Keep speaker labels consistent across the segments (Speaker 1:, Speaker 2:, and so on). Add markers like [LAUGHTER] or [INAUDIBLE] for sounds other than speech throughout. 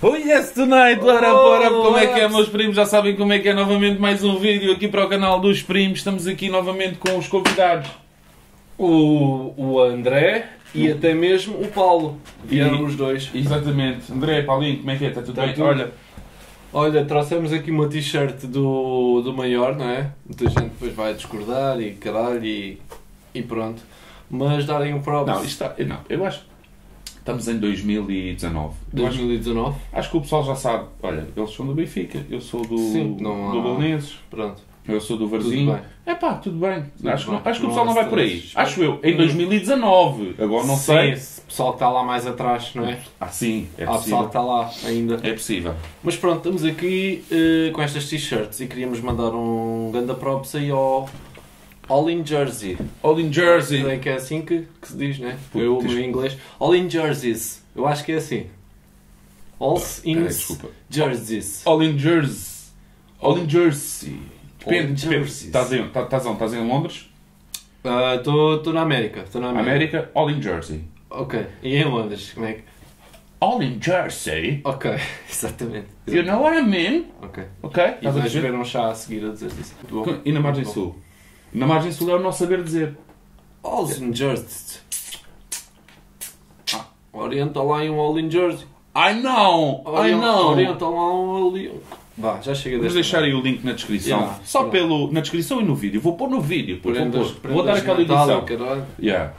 Speaker 1: Oh yes tonight, ora ora,
Speaker 2: Oh,
Speaker 1: como é que é meus primos? Já sabem como é que é novamente mais um vídeo aqui para o canal dos primos. Estamos aqui novamente com os convidados.
Speaker 2: O, o André e até mesmo o Paulo. Vieram
Speaker 1: E-
Speaker 2: os dois.
Speaker 1: Exatamente. André, Paulinho, como é que é? Está tudo
Speaker 2: Está
Speaker 1: bem?
Speaker 2: tudo.
Speaker 1: Olha,
Speaker 2: Olha, trouxemos aqui uma t-shirt do, do maior, não é? Muita gente depois vai discordar e caralho e, e pronto. Mas darem um props.
Speaker 1: não, isto está, não, eu acho estamos em 2019. Eu acho,
Speaker 2: 2019.
Speaker 1: acho que o pessoal já sabe. Olha, eles são do Benfica, eu sou do,
Speaker 2: Sim, não há-
Speaker 1: do Belenenses,
Speaker 2: Pronto.
Speaker 1: eu sou do Varzinho. É pá, tudo bem.
Speaker 2: Tudo
Speaker 1: acho, que
Speaker 2: bem.
Speaker 1: acho que o pessoal
Speaker 2: há
Speaker 1: não vai por aí. Acho eu, em 2019. Agora não
Speaker 2: Sim,
Speaker 1: sei.
Speaker 2: esse pessoal que está lá mais atrás, não é?
Speaker 1: Ah, sim, é
Speaker 2: Há pessoal
Speaker 1: possível.
Speaker 2: que está lá ainda.
Speaker 1: É possível.
Speaker 2: Mas pronto, estamos aqui eh, com estas t-shirts e queríamos mandar um ganda props aí ao All in Jersey.
Speaker 1: All in Jersey.
Speaker 2: É que é assim que, que se diz, né?
Speaker 1: Puta,
Speaker 2: Eu, no inglês. All in Jerseys. Eu acho que é assim. All in
Speaker 1: Peraí, desculpa.
Speaker 2: Jerseys.
Speaker 1: All in Jersey. All in Jersey.
Speaker 2: All in
Speaker 1: Depende, depende.
Speaker 2: Jerseys.
Speaker 1: Estás em, tá- estás? Estás em Londres?
Speaker 2: Estou na América. Estou na América.
Speaker 1: América? All in Jersey.
Speaker 2: Ok. E em Londres? Como é que.
Speaker 1: All in Jersey?
Speaker 2: Ok, [LAUGHS] exatamente.
Speaker 1: You know what I mean?
Speaker 2: Ok.
Speaker 1: Ok?
Speaker 2: E vais ver um chá a seguir a dizer isso.
Speaker 1: E na margem sul? Na margem sul é o não saber dizer.
Speaker 2: All in Jersey. Ah, Orienta lá em um All in Jersey.
Speaker 1: I know! I
Speaker 2: Orient-
Speaker 1: know!
Speaker 2: Orienta lá um ali. Vá, já chega
Speaker 1: Vamos deixar aí o link na descrição.
Speaker 2: Yeah.
Speaker 1: Só
Speaker 2: Pronto.
Speaker 1: pelo, na descrição e no vídeo. Vou pôr no vídeo. Vou, pôr. Vou dar aquela
Speaker 2: Natal,
Speaker 1: edição.
Speaker 2: caralho.
Speaker 1: Yeah.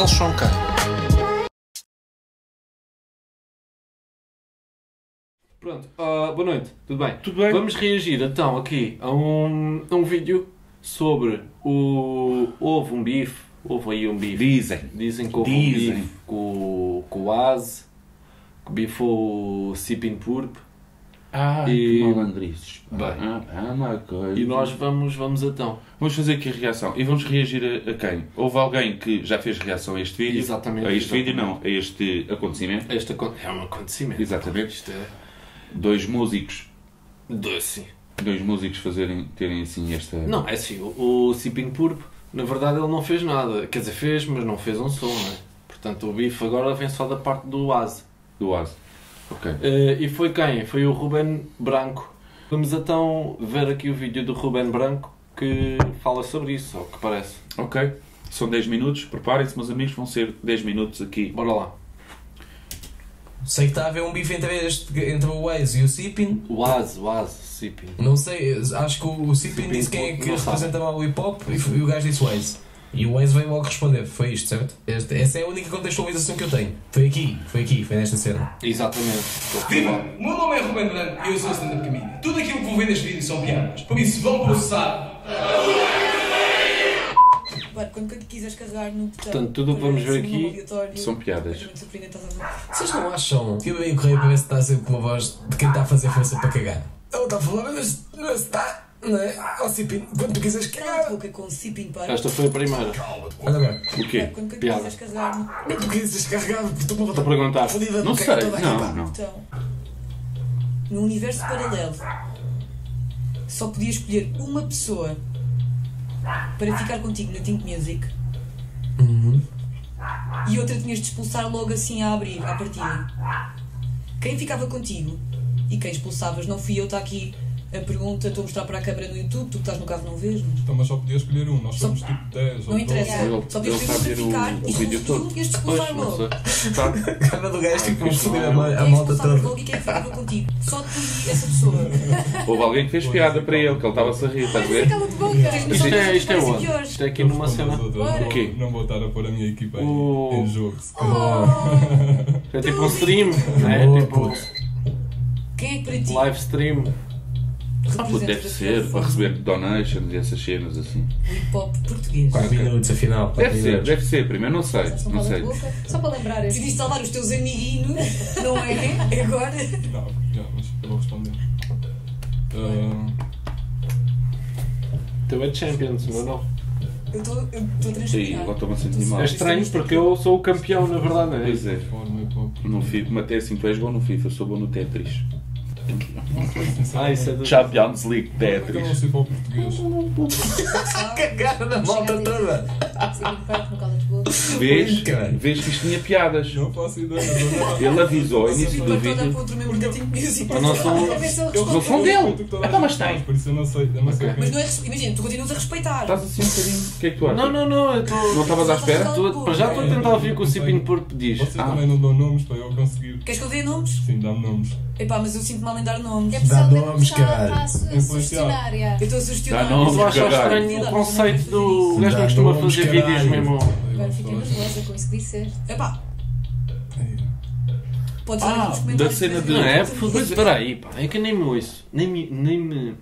Speaker 3: Eles são quem?
Speaker 2: Pronto, ah, boa noite, tudo bem?
Speaker 1: Tudo bem?
Speaker 2: Vamos reagir então aqui a um, a um vídeo sobre o. Houve um bife, houve aí um bife.
Speaker 1: Dizem.
Speaker 2: Dizem que houve
Speaker 1: Dizem.
Speaker 2: um bife com, com o Az, que bifou o Sipin Purp
Speaker 1: Ah,
Speaker 2: E-
Speaker 1: que malandrices.
Speaker 2: Bem.
Speaker 1: Ah, ah, uma coisa.
Speaker 2: e nós vamos, vamos então.
Speaker 1: Vamos fazer aqui a reação. E vamos reagir a, a quem? Houve alguém que já fez reação a este vídeo?
Speaker 2: Exatamente,
Speaker 1: A este vídeo
Speaker 2: exatamente.
Speaker 1: não, a este acontecimento.
Speaker 2: Este é um acontecimento.
Speaker 1: Exatamente.
Speaker 2: Isto é
Speaker 1: Dois músicos.
Speaker 2: doce.
Speaker 1: Dois músicos fazerem, terem assim esta...
Speaker 2: Não, é assim, o, o Sipin Purp, na verdade ele não fez nada. Quer dizer, fez, mas não fez um som, não é? Portanto, o bife agora vem só da parte do Az.
Speaker 1: Do Oase. Ok.
Speaker 2: Eh, e foi quem? Foi o Ruben Branco. Vamos então ver aqui o vídeo do Ruben Branco que fala sobre isso, ao que parece.
Speaker 1: Ok. São 10 minutos. Preparem-se, meus amigos. Vão ser 10 minutos aqui.
Speaker 2: Bora lá.
Speaker 4: Sei que está a haver um bife entre, este, entre o Waze e o Sipin.
Speaker 2: O Az, o Az, Sipin.
Speaker 4: Não sei, acho que o, o Sipin disse quem é que
Speaker 2: não sabe.
Speaker 4: representa mal o hip hop e, e o gajo disse Waze. E o Waze veio logo responder. Foi isto, certo? Este- essa é a única contextualização que eu tenho. Foi aqui, foi aqui, foi nesta cena.
Speaker 2: Exatamente.
Speaker 5: Viva! O meu nome é Ruben Branco e eu sou stand-up comedian. Tudo aquilo que vou ver neste vídeo são piadas. Por isso, vão processar.
Speaker 6: Agora, quando quiseres carregar no botão.
Speaker 2: Portanto, tudo o que vamos ver aqui
Speaker 1: são piadas.
Speaker 6: a?
Speaker 4: Vocês não acham que correr para ver se está sempre com uma voz de quem está a fazer força para cagar? Ele está a falar, mas, mas está, não é? Ó Sipin, quando tu quiseres
Speaker 6: Cala
Speaker 4: cagar.
Speaker 6: a boca com Sipin para.
Speaker 2: Esta foi a primeira.
Speaker 4: Olha agora,
Speaker 1: O quê?
Speaker 6: Quando
Speaker 2: Piada.
Speaker 6: quiseres no
Speaker 4: quando tu quiseres carregar, tu me
Speaker 2: Estou a perguntar.
Speaker 4: fodida
Speaker 1: Não sei. Não, não.
Speaker 6: botão. No universo paralelo, só podias escolher uma pessoa para ficar contigo na Think Music
Speaker 4: Uhum.
Speaker 6: e outra tinhas de expulsar logo assim a abrir, à partida. Quem ficava contigo e quem expulsavas não fui eu, está aqui a pergunta, estou a mostrar para a câmara no YouTube, tu que estás no carro não vês, mas
Speaker 7: Então, mas só podia escolher um, nós
Speaker 6: Só-
Speaker 7: somos tipo 10 ou
Speaker 6: não interessa.
Speaker 7: 12.
Speaker 1: Ele-
Speaker 6: Só
Speaker 1: ele
Speaker 6: podias
Speaker 1: está a
Speaker 6: escolher um
Speaker 1: o- vídeo
Speaker 6: tu
Speaker 1: todo.
Speaker 6: tinhas de expulsar
Speaker 2: Pois, não
Speaker 6: logo.
Speaker 2: sei.
Speaker 1: Tá. [LAUGHS]
Speaker 4: A cara do gajo tipo a foder a,
Speaker 6: Quem
Speaker 4: malta toda.
Speaker 6: logo e quem ficava contigo. Só tu e essa pessoa. [LAUGHS]
Speaker 1: Houve alguém que fez piada para ele, que ele estava-se a rir, estás a ver?
Speaker 2: Isto é, isto é onde? Isto é aqui numa cena.
Speaker 7: não,
Speaker 1: O quê?
Speaker 7: vou, não vou estar a pôr a minha equipa em, jogo. calhar.
Speaker 2: É tipo um stream?
Speaker 4: Boa,
Speaker 2: É tipo.
Speaker 6: Quem é que para ti
Speaker 2: live stream.
Speaker 1: Ah, puto, deve ser, para receber donations e essas cenas assim.
Speaker 6: hip hop português?
Speaker 4: 4 minutos afinal. quatro
Speaker 1: Deve ser,
Speaker 4: minutos.
Speaker 1: deve ser. Primeiro não sei,
Speaker 6: Só
Speaker 1: não sei.
Speaker 6: boca. Só para lembrar, tu viste salvar os teus amiguinhos, não é? [LAUGHS] Agora.
Speaker 7: Não, já, mas eu vou responder. Ah,
Speaker 2: Tu é Champions, meu não.
Speaker 6: Eu estou eu estou a
Speaker 1: Sim,
Speaker 6: transpirar.
Speaker 1: agora estou-me a sentir mal.
Speaker 2: É estranho porque eu sou o campeão, na verdade, não é?
Speaker 1: Pois é. No FIFA, até assim, tu és bom no FIFA, eu sou bom no Tetris.
Speaker 2: Ah, isso é do...
Speaker 1: Champions League
Speaker 7: Porque eu não
Speaker 1: Tetris.
Speaker 7: sei o português. [LAUGHS]
Speaker 4: Cagada da malta toda.
Speaker 8: Sim, parte no boca.
Speaker 1: Vês,
Speaker 4: Caralho.
Speaker 1: vês que isto tinha piadas.
Speaker 7: Não faço ideia. não é nada.
Speaker 1: Ele avisou ao início do vídeo.
Speaker 2: Mas não são...
Speaker 7: Eu
Speaker 1: Não são dele. Então, mas tem.
Speaker 7: Por isso eu não sei. Eu
Speaker 6: Mas não é. Imagina, tu continuas a respeitar.
Speaker 1: Estás assim um bocadinho. O que é que tu achas?
Speaker 2: Não, não, não, eu.
Speaker 1: Não estavas à espera?
Speaker 2: Estou- para já estou a tentar ouvir o que o Cipino Porto diz.
Speaker 7: Vocês
Speaker 1: Ah.
Speaker 7: também não dão nomes para eu conseguir.
Speaker 6: Queres que eu dê nomes?
Speaker 7: Sim, dá-me nomes.
Speaker 6: Epá, mas eu sinto mal em dar nomes.
Speaker 8: É
Speaker 6: Eu
Speaker 4: Dá nomes, caralho.
Speaker 8: já.
Speaker 6: estou a sugestionar.
Speaker 1: Dá nomes,
Speaker 2: Mas eu acho
Speaker 1: caralho.
Speaker 2: estranho o conceito do... O gajo não costuma fazer
Speaker 4: caralho.
Speaker 2: vídeos mesmo...
Speaker 8: Agora fiquei nervosa com isso que disseste.
Speaker 6: Epá, podes dar
Speaker 1: Ah,
Speaker 6: aqui nos comentários.
Speaker 1: da cena de-
Speaker 2: Não é? Foda-se, espera aí, pá. É que eu nem me ouço. Nem me... Nem me...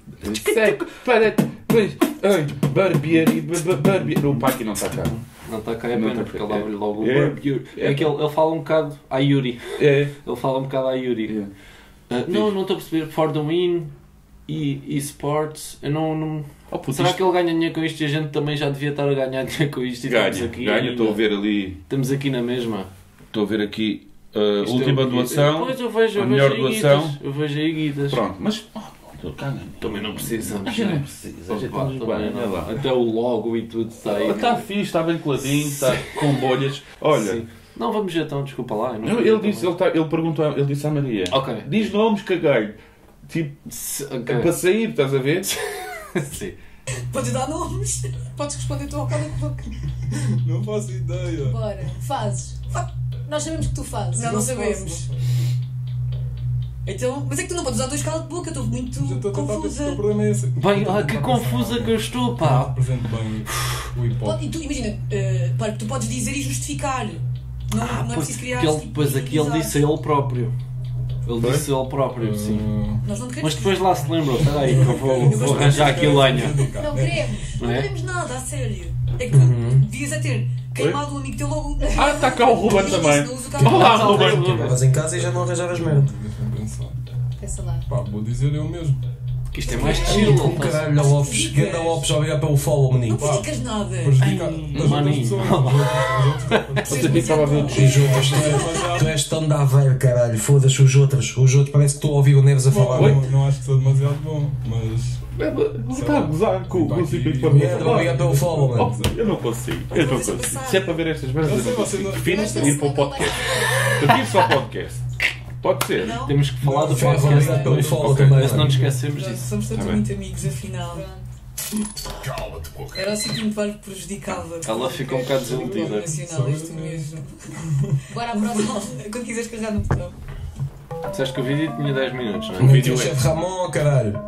Speaker 1: Sei, para, pois, ai, barbearia, ba- ba- barbearia. O pai aqui não está cá.
Speaker 2: Não está cá é
Speaker 1: Não
Speaker 2: pena,
Speaker 1: tá
Speaker 2: porque ele abre logo o
Speaker 1: É.
Speaker 2: burp.
Speaker 1: É.
Speaker 2: É que ele, ele fala um bocado à Yuri.
Speaker 1: É.
Speaker 2: Ele fala um bocado à Yuri. Ah, não, não estou a perceber. For the win e esports. Eu não. não...
Speaker 1: Oh, puto,
Speaker 2: Será
Speaker 1: isto
Speaker 2: que ele ganha dinheiro com isto e a gente também já devia estar a ganhar dinheiro com isto? E
Speaker 1: ganha,
Speaker 2: estamos aqui,
Speaker 1: ganha, estou a ver ali,
Speaker 2: Estamos aqui na mesma.
Speaker 1: estou a ver aqui a
Speaker 2: Isto
Speaker 1: última
Speaker 2: é o-
Speaker 1: doação.
Speaker 2: Pois eu vejo, eu
Speaker 1: a
Speaker 2: vejo
Speaker 1: melhor
Speaker 2: aí
Speaker 1: doação.
Speaker 2: guitas, Eu vejo aí guitas.
Speaker 1: Pronto, mas, oh.
Speaker 2: Também não precisamos.
Speaker 1: A gente não precisa, a gente bem,
Speaker 2: não.
Speaker 1: lá.
Speaker 2: Até o logo e tudo aí.
Speaker 1: Está fixe, está bem coladinho, está com bolhas. Olha,
Speaker 2: Sim. Não, vamos ver então, desculpa lá. eu não
Speaker 1: ele, disse, ele, tá- ele perguntou, ele disse à Maria,
Speaker 2: Ok.
Speaker 1: diz nomes, caguei. Tipo, é
Speaker 2: ok.
Speaker 1: para sair, estás a ver? [LAUGHS] [LAUGHS]
Speaker 2: Sim.
Speaker 6: Podes dar nomes. Podes responder tu ao cala de boca.
Speaker 7: Não faço ideia.
Speaker 8: Bora, fazes. Nós sabemos que tu fazes.
Speaker 6: Não, não sabemos. Então, mas é que tu não podes usar dois cala de boca, estou muito
Speaker 7: Já estou a tentar
Speaker 6: confusa.
Speaker 7: o problema é esse.
Speaker 2: Bem, ah, que confusa que eu estou,
Speaker 7: Não
Speaker 2: pá.
Speaker 7: represento bem o hip hop.
Speaker 6: Pode- E tu, imagina, eh, tu podes dizer e justificar. Não,
Speaker 2: Ah,
Speaker 6: não é
Speaker 2: pois,
Speaker 6: preciso criar.
Speaker 2: que ele, pois aqui ele disse ele próprio. Ele
Speaker 1: Foi?
Speaker 2: disse ele próprio, sim.
Speaker 7: Ah,
Speaker 6: Nós não queremos.
Speaker 2: Mas depois lá se lembrou, espera aí, que eu vou, vou arranjar aqui lenha.
Speaker 8: Não queremos.
Speaker 6: Não
Speaker 2: Não é?
Speaker 6: queremos nada, a sério. É que
Speaker 2: Uhum.
Speaker 6: devias a ter queimado um amigo teu logo.
Speaker 1: Ah, está cá o Ruben
Speaker 6: Não
Speaker 1: também.
Speaker 6: usa o
Speaker 1: Olá. Ruben.
Speaker 4: Estavas em casa e já não arranjavas merda.
Speaker 7: Deixa-me pensar.
Speaker 8: Pensa lá.
Speaker 7: Pá, vou dizer eu mesmo.
Speaker 2: Que isto é mais chill.
Speaker 4: Com caralho da Lopes. Ganda Lopes, obrigado pelo follow,
Speaker 6: Não
Speaker 4: menino.
Speaker 6: predicas nada.
Speaker 7: Prejudica
Speaker 2: Ai,
Speaker 7: as outras
Speaker 2: maninho.
Speaker 7: pessoas. Os outros- os outros-
Speaker 1: Você pensava a ver o
Speaker 4: Os outros, tu és, tu és tão da velho, caralho. Foda-se os outros. Os outros, parece que estou a ouvir o Neves a falar.
Speaker 7: Não, não acho que sou demasiado bom, mas.
Speaker 1: Ele está a gozar com o para
Speaker 4: Leandro, obrigado pelo follow, mano.
Speaker 1: Oh, Eu não consigo, eu não consigo. Se é para ver estas merdas, eu
Speaker 7: Eu sei,
Speaker 1: não consigo.
Speaker 7: não-
Speaker 8: não
Speaker 1: ir para o
Speaker 8: lembra
Speaker 1: podcast.
Speaker 8: mais-
Speaker 1: Prefiro só o podcast. Pode ser.
Speaker 6: Não?
Speaker 2: Temos que falar do
Speaker 4: Ferro,
Speaker 2: podcast depois.
Speaker 4: follow
Speaker 1: Ok.
Speaker 4: também.
Speaker 2: Mas não nos esquecemos disso.
Speaker 6: somos todos
Speaker 1: Tá bem.
Speaker 6: muito amigos, afinal. Era assim que me par- prejudicava.
Speaker 2: Ela ficou um bocado
Speaker 6: O
Speaker 2: desiludida.
Speaker 6: nacional, isto mesmo.
Speaker 8: Bora à próxima.
Speaker 6: Quando quiseres carregar no botão.
Speaker 2: Disseste que o vídeo tinha 10 minutos, não
Speaker 4: O
Speaker 2: é?
Speaker 4: vídeo é chefe Ramon, caralho.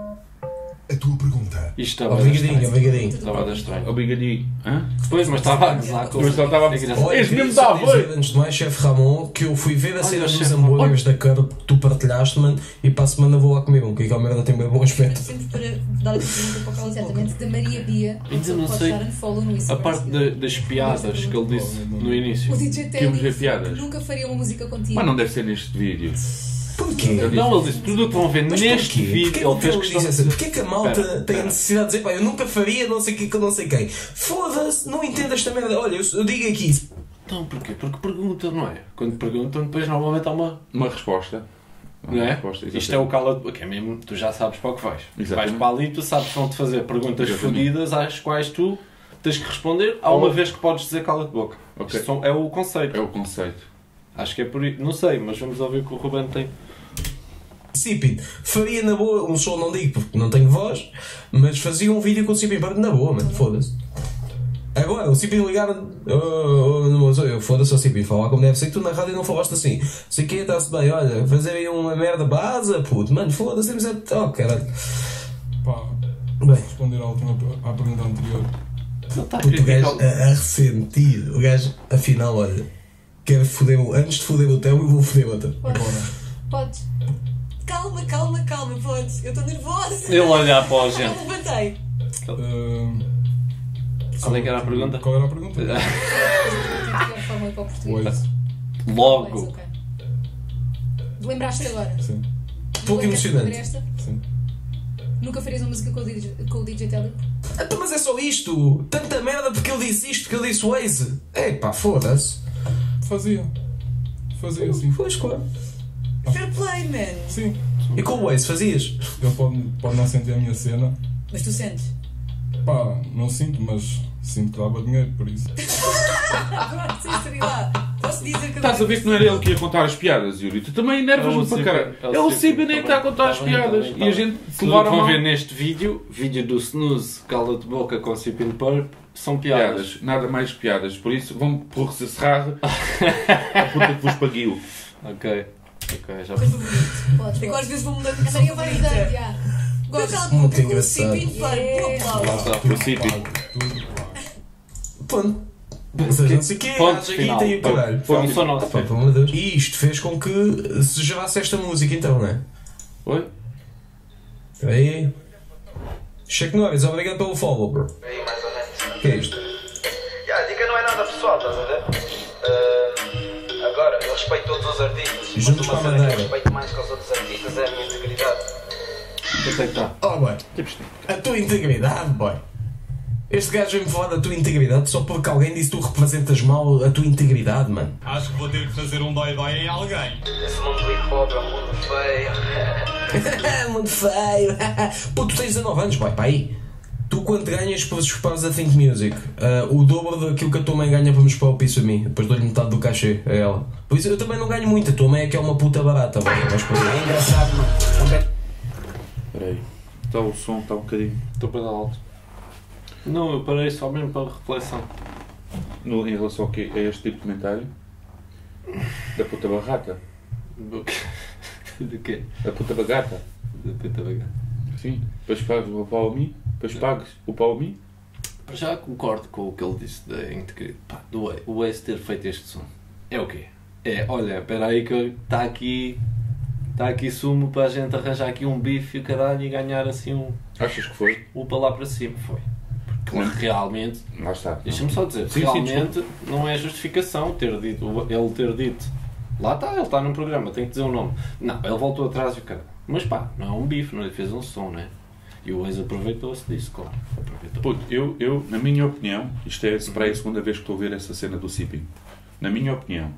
Speaker 9: A tua pergunta.
Speaker 2: Isto estava a
Speaker 4: Obrigadinho, obrigadinho.
Speaker 2: Estava a dar estranho.
Speaker 1: Obrigadinho. Hã?
Speaker 2: Depois, mas estava a gozar com
Speaker 1: Mas estava a
Speaker 2: É
Speaker 1: És
Speaker 4: queria
Speaker 1: mesmo
Speaker 4: dizer,
Speaker 1: avó.
Speaker 4: antes de mais, chefe Ramon, que eu fui ver a cena dos hambúrgueres da Curb que tu partilhaste, mano, e para a semana vou lá comer um, que aquela merda tem bem bom aspecto.
Speaker 6: Sempre para dar aqui pergunta para o boca.
Speaker 8: Exatamente, da Maria Bia.
Speaker 2: Ainda não sei. A parte da- das piadas que ele disse no início.
Speaker 8: O DJ que nunca faria uma música contigo.
Speaker 1: Mas não deve ser neste vídeo.
Speaker 4: Porquê?
Speaker 2: Não, ele disse tudo o que vão ver
Speaker 4: Mas
Speaker 2: neste
Speaker 4: porquê?
Speaker 2: vídeo.
Speaker 4: Porquê
Speaker 2: Ele
Speaker 4: que
Speaker 2: fez questão
Speaker 4: assim?
Speaker 2: de
Speaker 4: Porquê que a malta
Speaker 1: Espera,
Speaker 4: tem a necessidade de dizer, pá, eu nunca faria não sei o que com não sei quem? Foda-se, não entendo esta merda. Olha, eu, eu digo aqui,
Speaker 2: Então, porquê? Porque perguntam, não é? Quando perguntam, depois normalmente há uma.
Speaker 1: Uma resposta.
Speaker 2: Não é?
Speaker 1: resposta,
Speaker 2: Isto é o cala de boca, é mesmo, tu já sabes para o que vais.
Speaker 1: Exatamente.
Speaker 2: Vais para ali, tu sabes que vão-te fazer perguntas
Speaker 1: Exatamente.
Speaker 2: fodidas às quais tu tens que responder. Há uma vez que podes dizer cala de boca.
Speaker 1: Ok.
Speaker 2: Isto é o conceito.
Speaker 1: É o conceito.
Speaker 2: Acho que é por isso. Não sei, mas vamos ouvir o que o Ruben tem.
Speaker 4: Cipin, faria na boa, um som não digo porque não tenho voz, mas fazia um vídeo com o Cipin para na boa, mano, foda-se. Agora, o Cipin ligar, oh, oh, não sou eu, foda-se o Cipin, falar como deve ser que tu na rádio não falaste assim. Sei que está-se bem, olha, fazer aí uma merda base, puto, mano, foda-se, mas é. Oh, caralho.
Speaker 7: Pá,
Speaker 4: Bem.
Speaker 7: responder à, última, à pergunta anterior.
Speaker 2: A
Speaker 4: Puto, o gajo a, a ressentir, o gajo, afinal, olha, quero foder, o- antes de foder o teu, eu vou foder outra.
Speaker 8: Podes. Podes.
Speaker 6: Calma, calma, calma, podes. Eu estou nervosa.
Speaker 2: Ele olhar para a
Speaker 6: Eu
Speaker 2: gente.
Speaker 6: levantei.
Speaker 7: Ah,
Speaker 2: Qual é que era a pergunta?
Speaker 7: Qual era a pergunta?
Speaker 8: De forma para o português. Pois,
Speaker 2: Logo.
Speaker 8: ok. Lembraste agora?
Speaker 7: Sim,
Speaker 4: Pouco
Speaker 8: Queres
Speaker 4: emocionante.
Speaker 8: responder esta?
Speaker 7: sim.
Speaker 8: Nunca farias uma música com o DJ, com o DJ Telly?
Speaker 4: Então, mas é só isto. Tanta merda porque ele disse isto, que ele disse Waze. É pá, foda-se.
Speaker 7: Fazia. Fazia sim.
Speaker 4: Pois, claro.
Speaker 6: Fair play, man.
Speaker 7: Sim.
Speaker 4: E com o Waze fazias?
Speaker 7: Ele pode, pode não sentir a minha cena.
Speaker 6: Mas tu sentes?
Speaker 7: Pá, não sinto, mas sinto que dava dinheiro, por isso.
Speaker 6: Pronto, sinceridade. Posso dizer que
Speaker 1: Estás a ver que não era ele que ia contar as piadas, Yuri? Tu também enervas-me para caralho. É o Cipi nem está a contar as piadas. E a gente se
Speaker 2: vão ver neste vídeo, vídeo do Snooze, cala-te boca com Cipin Purp, são piadas.
Speaker 1: Piadas, nada mais que piadas. Por isso, vamos por cerrar a [LAUGHS] puta que vos paguiu.
Speaker 2: Ok. Ok, já
Speaker 6: Coisa bonita.
Speaker 8: Podes,
Speaker 6: É que às
Speaker 8: podes.
Speaker 6: vezes vou mudando de
Speaker 8: A Maria vai
Speaker 6: favorita.
Speaker 8: ajudar, já.
Speaker 6: Gosto de
Speaker 4: Muito
Speaker 6: boca com o
Speaker 4: engraçado.
Speaker 6: Cipin Purp. Um aplauso.
Speaker 1: O Cipi.
Speaker 4: Pronto. Ou seja, não sei o quê,
Speaker 2: Ponto final.
Speaker 4: e o caralho.
Speaker 2: Foi só nosso.
Speaker 4: Pá, pelo amor de Deus. E isto fez com que se gerasse esta música então, não é?
Speaker 1: Oi?
Speaker 4: Espera aí. Cheque Norris, obrigado pelo follow, bro.
Speaker 10: Aí, mais ou menos.
Speaker 4: O que é isto?
Speaker 10: Ya, a dica não é nada pessoal, estás a ver? Respeito todos os artistas.
Speaker 4: Juntos
Speaker 10: uma
Speaker 4: para a
Speaker 10: cena que eu
Speaker 4: Madeira.
Speaker 10: respeito mais que os outros artistas é a minha integridade.
Speaker 2: Quanto é que está?
Speaker 4: Oh, boy. A tua integridade, boy. Este gajo veio-me falar da tua integridade só porque alguém disse que tu representas mal a tua integridade, mano.
Speaker 11: Acho que vou ter que fazer um dói-dói em alguém.
Speaker 10: Esse mundo do hip hop é um mundo feio. [LAUGHS]
Speaker 4: Muito feio. [LAUGHS] Pô, tu tens 19 anos, boy, pá aí. Tu quanto ganhas para os pares da Think Music? Ah, o dobro daquilo que a tua mãe ganha para me espar o piso a mim. Depois dou-lhe metade do cachê a ela. Por isso eu também não ganho muito. A tua mãe é que é uma puta barata, boy. Mas, pô, é engraçado, mano. Também-
Speaker 1: Espera aí. Está o som, está um bocadinho.
Speaker 2: Estou para dar alto. Não, eu parei só mesmo para reflexão.
Speaker 1: No, em relação ao quê? A este tipo de comentário? Da puta barrata?
Speaker 2: Do quê? [LAUGHS] Do quê?
Speaker 1: Da puta bagata?
Speaker 2: Da puta bagata.
Speaker 1: Sim. Depois pagas o pau a mim? Depois pagas o?
Speaker 2: Para já concordo com o que ele disse da integridade. Pá, do o Waze ter feito este som. É o quê? É, olha, espera aí que está aqui. Está aqui sumo para a gente arranjar aqui um bife e o caralho e ganhar assim um.
Speaker 1: Achas que foi?
Speaker 2: O para lá para cima. Foi. Porque
Speaker 1: Não.
Speaker 2: realmente.
Speaker 1: Lá está.
Speaker 2: Deixa-me só dizer,
Speaker 1: Sim, sim,
Speaker 2: realmente não é justificação ter dito, ele ter dito. Lá está, ele está no programa, tem que dizer o nome. Não, ele voltou atrás e o cara. Mas pá, não é um bife, não lhe fez um som, né? E o ex aproveitou-se disso, claro. Aproveitou.
Speaker 1: Puto, eu, eu, na minha opinião, isto é para aí a segunda vez que estou a ver essa cena do Sipping. Na minha opinião,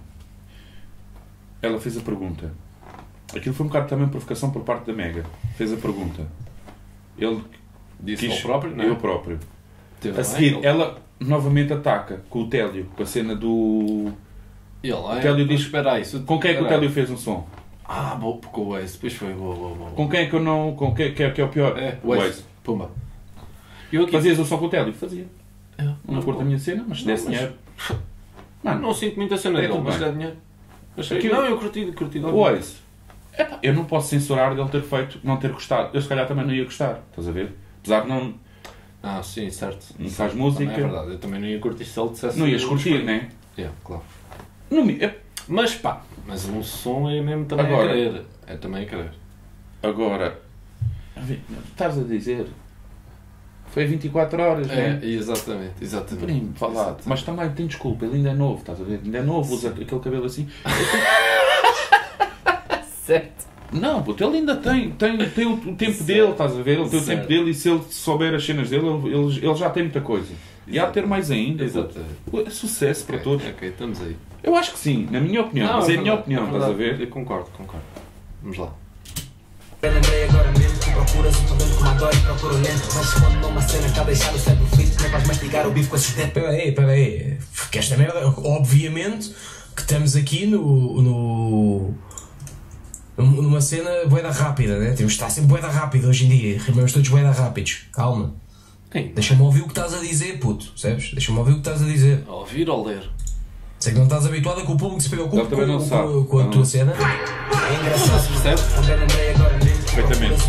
Speaker 1: ela fez a pergunta. Aquilo foi um bocado também provocação por parte da Mega. Fez a pergunta. Ele
Speaker 2: Disse
Speaker 1: quis-
Speaker 2: ao próprio, não é?
Speaker 1: Eu próprio.
Speaker 2: Teve
Speaker 1: A seguir,
Speaker 2: ele-
Speaker 1: ela novamente ataca com o Télio, com a cena do.
Speaker 2: Ele,
Speaker 1: O
Speaker 2: ah,
Speaker 1: Télio
Speaker 2: mas
Speaker 1: diz.
Speaker 2: espera aí, isso-
Speaker 1: Com quem é que o. Télio fez um som?
Speaker 2: Ah, bom, com o Waze, depois foi boa, boa, boa.
Speaker 1: Com quem é que eu não. Com quem que é, que é o pior?
Speaker 2: É,
Speaker 1: o
Speaker 2: Waze.
Speaker 1: Waze.
Speaker 2: Pumba. Eu aqui,
Speaker 1: Fazias um som com o Télio? Fazia.
Speaker 2: É,
Speaker 1: Não curto a minha cena, mas se
Speaker 2: Não,
Speaker 1: desse
Speaker 2: mas-
Speaker 1: dinheiro. [LAUGHS]
Speaker 2: Mano, não sinto muita cena
Speaker 1: É
Speaker 2: dele, mas dá dinheiro. Achei-
Speaker 1: Aquilo-
Speaker 2: Não, eu curti, curti.
Speaker 1: O Waze. Epá, eu não posso censurar dele ter feito, não ter gostado. Eu se calhar também não ia gostar, estás a ver? Apesar de não.
Speaker 2: Ah, sim, certo.
Speaker 1: Não faz
Speaker 2: Também
Speaker 1: música.
Speaker 2: É verdade, eu também não ia curtir se ele dissesse.
Speaker 1: Não ias curtir, né?
Speaker 2: É, claro.
Speaker 1: Não me- é-
Speaker 2: Mas pá, mas um som é mesmo também
Speaker 1: Agora-
Speaker 2: a querer. É também a querer.
Speaker 1: Agora. Estás a dizer. Foi 24 horas,
Speaker 2: É,
Speaker 1: né?
Speaker 2: exatamente, exatamente.
Speaker 1: Primo, falado.
Speaker 2: Exatamente.
Speaker 1: Mas também tem desculpa, ele ainda é novo, estás a ver? Ainda é novo, usa aquele cabelo assim. [LAUGHS]
Speaker 2: Certo.
Speaker 1: Não, puto, ele ainda tem, tem, tem o, o tempo dele, estás a ver? Ele tem o
Speaker 2: Certo.
Speaker 1: tempo dele e se ele souber as cenas dele, ele, ele, ele já tem muita coisa. E há de ter mais ainda. É sucesso para
Speaker 2: Ok,
Speaker 1: todos.
Speaker 2: Ok, estamos aí.
Speaker 1: Eu acho que sim, na minha opinião.
Speaker 2: Não,
Speaker 1: mas é a
Speaker 2: verdade,
Speaker 1: minha opinião,
Speaker 2: é
Speaker 1: estás a ver?
Speaker 2: Eu concordo, concordo. Vamos lá.
Speaker 10: Eu lembrei agora mesmo que procuras um talento como adoro, procuro lento. Mas quando numa cena está a deixar o cérebro frito, nem vais mastigar o bife com esses dentes.
Speaker 4: Espera aí, espera aí. Porque esta merda, obviamente, que estamos aqui no. no numa cena boeda rápida, né? Temos de estar sempre boeda rápida hoje em dia. Rimamos todos boeda rápidos. Calma.
Speaker 2: Quem?
Speaker 4: Deixa-me ouvir o que estás a dizer, puto. Percebes? Deixa-me ouvir o que estás a dizer.
Speaker 2: A ouvir ou ler?
Speaker 4: Sei que não estás habituado a que o público se preocupe com,
Speaker 1: não
Speaker 4: com-
Speaker 1: sabe.
Speaker 4: com a
Speaker 1: Não.
Speaker 4: tua cena.
Speaker 10: É engraçado,
Speaker 2: Percebe?
Speaker 1: Perfeitamente.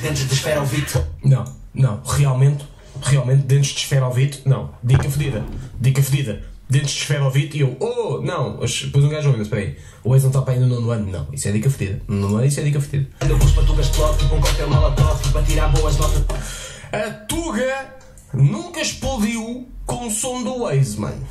Speaker 10: dentes de esfera ao vidro.
Speaker 4: Não, não. Realmente, realmente, dentes de esferovite, não. Dica fedida. Dica fedida. Dentes de esferovite e eu, oh, não. Depois um gajo ouvindo, espera aí. O ex não está para aí no nono ano. Não, isso é dica fedida. No nono ano, isso é dica fedida.
Speaker 10: Eu coquetel molotov, para tirar boas notas.
Speaker 4: A Tuga nunca explodiu com o som do Waze, mano.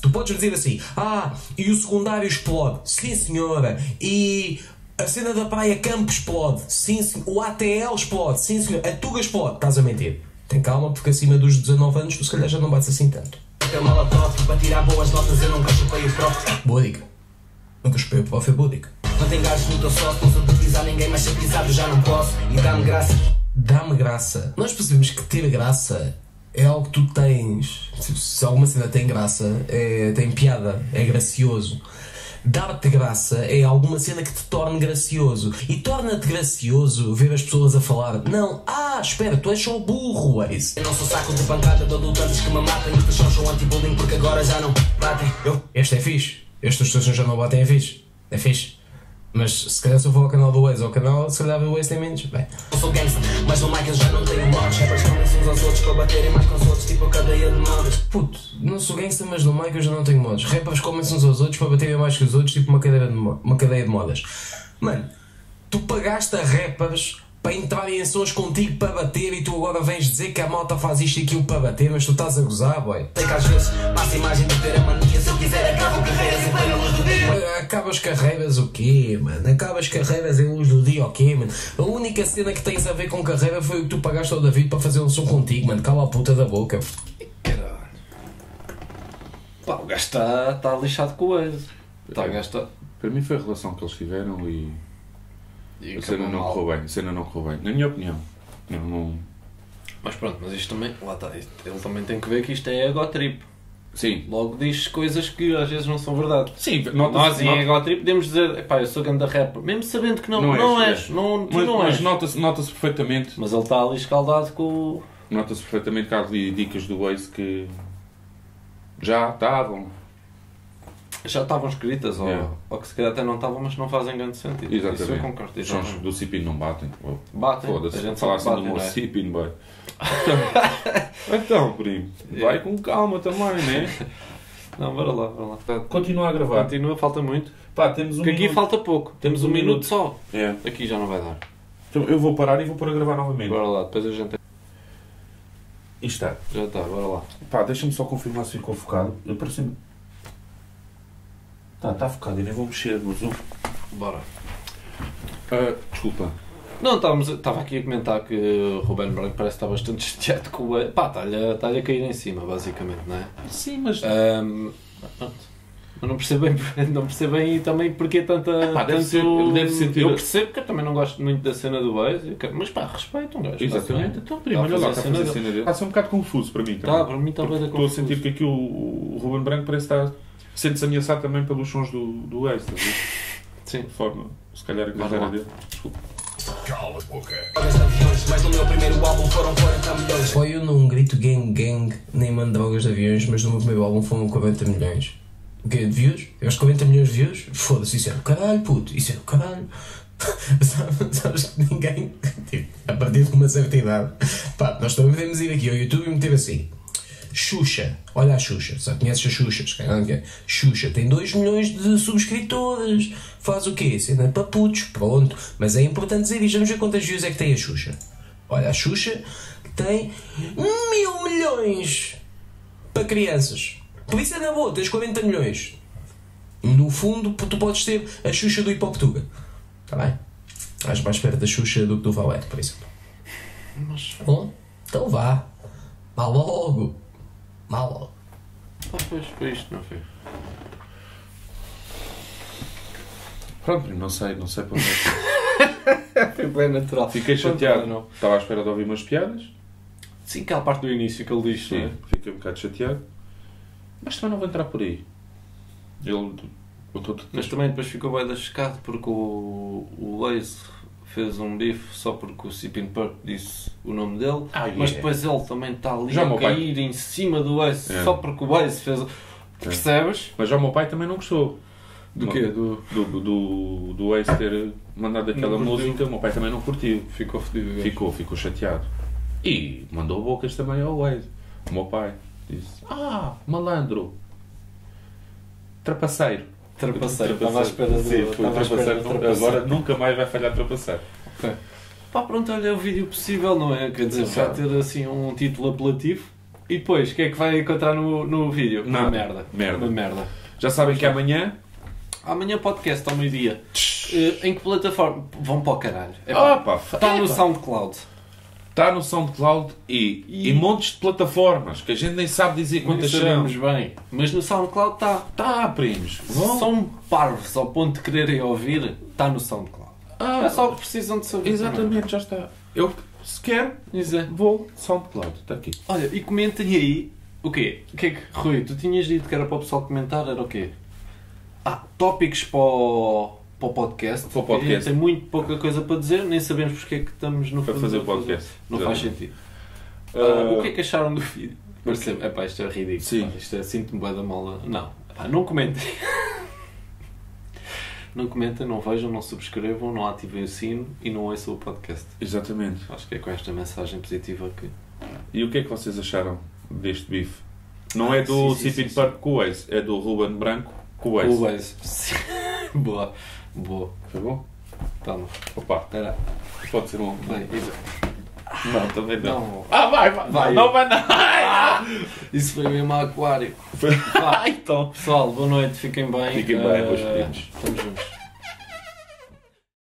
Speaker 4: Tu podes dizer assim, ah, e o secundário explode. Sim, senhora. E A cena da praia Campo explode. Sim, senhor. O ATL explode. Sim, senhor. A Tuga explode. Estás a mentir. Tem calma, porque acima dos 19 anos tu se calhar já não bates assim tanto.
Speaker 10: Teu molotov para tirar boas notas eu nunca chupei o prof.
Speaker 4: Boa dica. Nunca chupei o prof, é boa dica.
Speaker 10: Não tem gajos no teu sócio, não sou de pisar ninguém, mas ser pisado já não posso. E dá-me graça.
Speaker 4: Dá-me graça. Nós percebemos que ter graça é algo que tu tens. Se- Se alguma cena tem graça, é, tem piada, é gracioso. Dar-te graça é alguma cena que te torne gracioso. E torna-te gracioso ver as pessoas a falar: Não, ah, espera, tu és só burro, é isso.
Speaker 10: Eu não sou saco de pancada, dou lutantes que me matem. Estes são são anti-bullying porque agora já não batem. Eu
Speaker 4: Este é fixe. Estas estações já não batem, é fixe. É fixe. Mas se calhar se eu for ao canal do Waze ou ao canal, se calhar do Waze tem menos. Bem,
Speaker 10: não sou gangsta, mas no Michael já não tenho modos. Rappers comem-se uns aos outros para baterem mais com os outros, tipo a cadeia de modas.
Speaker 4: puto, não sou gangsta, mas no mic eu já não tenho modos. Rappers comem-se uns aos outros para baterem mais que os outros, tipo uma cadeira de, uma cadeia de modas. Mano, tu pagaste a rappers para entrarem em sons contigo para bater e tu agora vens dizer que a malta faz isto e aquilo para bater, mas tu estás a gozar, boy.
Speaker 10: Sei que às vezes passa a imagem de ter a mania. Se eu quiser, acabo carreiras em plena luz do dia.
Speaker 4: Acabas carreiras o quê, mano? Acabas carreiras em luz do dia o quê, mano? A única cena que tens a ver com carreira foi o que tu pagaste ao David para fazer um som contigo, mano. Cala a puta da boca.
Speaker 2: Caralho. Pá, o gajo está tá lixado com o ex. Tá, o gajo está.
Speaker 1: Para mim foi a relação que eles tiveram e,
Speaker 2: E
Speaker 1: a cena não
Speaker 2: mal.
Speaker 1: correu bem. A cena não correu bem. Na minha opinião. Não, não...
Speaker 2: Mas pronto, mas isto também. Lá está. isto- Ele também tem que ver que isto é ego trip.
Speaker 1: Sim.
Speaker 2: Logo diz coisas que às vezes não são verdade.
Speaker 1: Sim,
Speaker 2: Nós em
Speaker 1: nota-
Speaker 2: ego trip podemos dizer, epá, eu sou grande rapper, mesmo sabendo que não, não, és,
Speaker 1: é.
Speaker 2: não, tu
Speaker 1: mas,
Speaker 2: não
Speaker 1: mas
Speaker 2: és.
Speaker 1: nota-se nota perfeitamente.
Speaker 2: Mas ele está ali escaldado com.
Speaker 1: Nota-se perfeitamente que há ali dicas do Waze que já estavam.
Speaker 2: Já estavam escritas, ou,
Speaker 1: É.
Speaker 2: ou que se calhar até não estavam, mas não fazem grande sentido.
Speaker 1: Exatamente.
Speaker 2: Isso eu concordo.
Speaker 1: Os sons do Cipin não batem.
Speaker 2: Batem.
Speaker 1: Foda-se,
Speaker 2: A gente
Speaker 1: falar assim
Speaker 2: que
Speaker 1: do meu
Speaker 2: é?
Speaker 1: Então, então, primo, vai com calma também, né? [LAUGHS]
Speaker 2: Não, bora lá, bora lá. Tá-
Speaker 1: Continua a gravar.
Speaker 2: Continua, falta muito.
Speaker 1: Pá, temos um
Speaker 2: Porque aqui
Speaker 1: minuto.
Speaker 2: falta pouco. Temos um,
Speaker 1: um
Speaker 2: minuto,
Speaker 1: minuto.
Speaker 2: só.
Speaker 1: É.
Speaker 2: Aqui já não vai dar.
Speaker 1: Então eu vou parar e vou pôr a gravar novamente.
Speaker 2: Bora lá, depois a gente.
Speaker 1: E está.
Speaker 2: Já está, bora lá.
Speaker 1: Pá, deixa-me só confirmar se ficou focado. Eu pareci-me. Tá, está focado, eu nem vou mexer no zoom.
Speaker 2: Bora.
Speaker 1: Ah, desculpa.
Speaker 2: Não, estávamos, estava aqui a comentar que o Ruben Branco parece estar bastante [LAUGHS] chateado com o. Pá, está-lhe a- cair em cima, basicamente, não é?
Speaker 1: Sim, mas.
Speaker 2: Pronto. Mas não percebo bem, não percebo bem também porque tanta.
Speaker 1: Pá, deve
Speaker 2: tanto-
Speaker 1: ser- deve sentir-
Speaker 2: Eu percebo que eu também não gosto muito da cena do Base, mas pá, respeito um gajo.
Speaker 1: Exatamente. Então, primo, olha lá, está a fazer a cena dele. Está a ser um bocado confuso para mim. também.
Speaker 2: Tá, para mim está bem da
Speaker 1: Estou a
Speaker 2: confuso.
Speaker 1: sentir que aqui o, o Ruben Branco parece estar. Sente-se ameaçado também pelos sons do, do Ace, estás a ver?
Speaker 2: Sim.
Speaker 1: De forma, se calhar, a carreira dele. Desculpa.
Speaker 9: Cala a boca.
Speaker 10: Mas no meu primeiro álbum foram 40 milhões.
Speaker 4: Eu não grito gang gang nem mando drogas de aviões, mas no meu primeiro álbum foram 40 milhões. O quê? De views? Eu acho que 40 milhões de views? Foda-se, isso é do caralho, puto, isso é do caralho. [LAUGHS] Sabes- Sabes que ninguém, [LAUGHS] tipo, a partir de uma certa idade, pá, nós também podemos ir aqui ao YouTube e meter assim. Xuxa, olha a Xuxa, sabe? Conheces a Xuxa? se calhar não quer. Xuxa tem 2 milhões de subscritores. Faz o quê? Cena para putos, pronto. Mas é importante dizer isto. Vamos ver quantas views é que tem a Xuxa. Olha, a Xuxa tem mil milhões para crianças. Por isso é na boa, tens 40 milhões. No fundo, tu podes ter a Xuxa do Hip Hop Tuga. Está bem? Estás mais perto da Xuxa do que do Valete, por exemplo. Bom, então vá. Vá logo. Logo.
Speaker 2: Ah, pois, foi isto, não foi?
Speaker 1: Pronto, não sei, não sei para onde é que. [LAUGHS]
Speaker 2: Foi bem natural.
Speaker 1: Fiquei
Speaker 2: Pronto,
Speaker 1: chateado.
Speaker 2: não.
Speaker 1: Estava à espera de ouvir umas piadas.
Speaker 2: Sim, aquela parte do início que ele diz, é?
Speaker 1: Sim, fiquei um bocado chateado. Mas também não vou entrar por aí. Ele.
Speaker 2: Mas também depois ficou bem chocado porque o, o Lace fez um bife só porque o Sipin Perk disse o nome dele,
Speaker 1: Ah,
Speaker 2: mas
Speaker 1: yeah.
Speaker 2: depois ele também está ali
Speaker 1: Já
Speaker 2: a
Speaker 1: meu pai-
Speaker 2: cair em cima do Ace
Speaker 1: É.
Speaker 2: só porque o Ace fez. Percebes?
Speaker 1: Mas já o meu pai também não gostou.
Speaker 2: Do quê? Do...
Speaker 1: Do, do, do ex ter mandado aquela música, o meu pai também não curtiu.
Speaker 2: Ficou fodido.
Speaker 1: Ficou, ficou chateado. E mandou bocas também ao ex. O meu pai disse: Ah, malandro, trapaceiro.
Speaker 2: Trapaceiro, estava à espera do-
Speaker 1: Sim, foi trapaceiro.
Speaker 2: trapaceiro.
Speaker 1: Agora nunca mais vai falhar trapaceiro.
Speaker 2: Pá, pronto, olha, é o vídeo possível, não é? Quer dizer, vai ter assim um título apelativo e depois, o que é que vai encontrar no, no vídeo? Uma
Speaker 1: Nada.
Speaker 2: merda.
Speaker 1: Merda.
Speaker 2: Uma merda.
Speaker 1: Já sabem que amanhã
Speaker 2: Amanhã podcast ao meio-dia. Eh, em que plataforma? Vão para o caralho.
Speaker 1: Ah, pá,
Speaker 2: Está no
Speaker 1: epá.
Speaker 2: SoundCloud.
Speaker 1: Está no SoundCloud e, e... montes de plataformas que a gente nem sabe dizer quantas são.
Speaker 2: bem. Mas no SoundCloud está.
Speaker 1: Tá, primos. Vão.
Speaker 2: São parvos ao ponto de quererem ouvir. Está no SoundCloud.
Speaker 1: Ah,
Speaker 2: é só o que precisam de saber.
Speaker 1: Exatamente, já está. Eu, se quero,
Speaker 2: Exato.
Speaker 1: vou SoundCloud. Está aqui.
Speaker 2: Olha, e comentem aí o quê? O que é que, Rui, tu tinhas dito que era para o pessoal comentar, era o quê? Ah, tópicos para o, para o podcast.
Speaker 1: Para o podcast.
Speaker 2: Tem muito pouca coisa para dizer, nem sabemos porque é que estamos no
Speaker 1: Para fazer o podcast.
Speaker 2: Não faz sentido. Ah,
Speaker 1: Ah,
Speaker 2: o que é que acharam do vídeo? Parece, epá, isto é ridículo.
Speaker 1: Sim.
Speaker 2: pá, Isto é sinto-me bué da mala. Não, epá, não comentem. [LAUGHS] não comentem, não vejam, não subscrevam, não ativem o sino e não ouçam o podcast.
Speaker 1: Exatamente.
Speaker 2: Acho que é com esta mensagem positiva que.
Speaker 1: E o que é que vocês acharam deste bife? Não é do
Speaker 2: sim,
Speaker 1: Park Waze, é do Ruben Branco. O Waze. [LAUGHS]
Speaker 2: boa, boa.
Speaker 1: Foi bom?
Speaker 2: Toma.
Speaker 1: Opa,
Speaker 2: Espera.
Speaker 1: pode ser um.
Speaker 2: Vai, isso.
Speaker 1: Não, também não.
Speaker 2: Não.
Speaker 1: Ah, vai, vai.
Speaker 2: Vai.
Speaker 1: Não vai não.
Speaker 2: Isso foi mesmo aquário. [LAUGHS]
Speaker 1: Ah, então.
Speaker 2: Pessoal, boa noite, fiquem bem.
Speaker 1: Fiquem bem,
Speaker 2: Eh,
Speaker 1: boas noites.
Speaker 2: Estamos juntos.